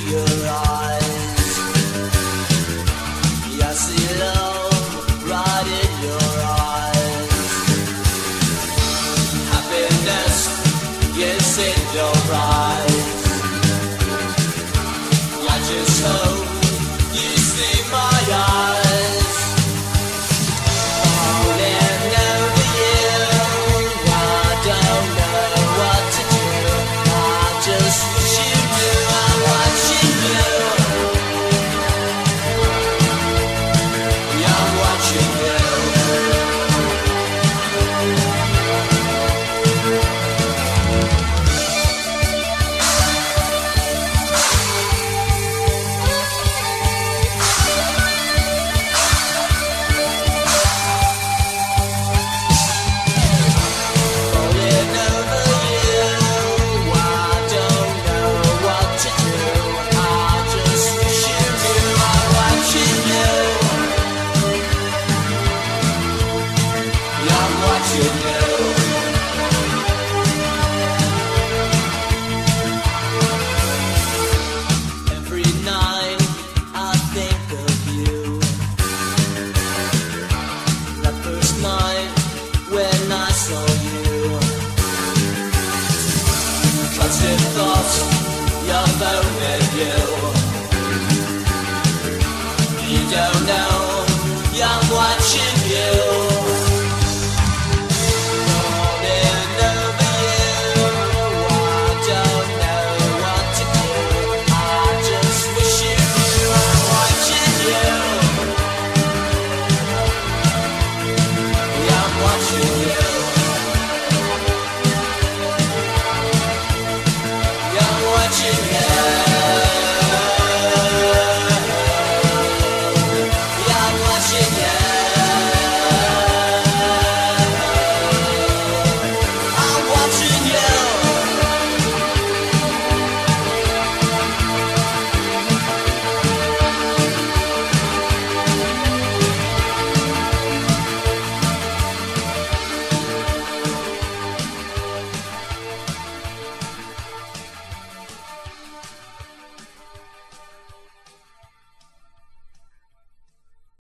your eyes. Thoughts, your phone and you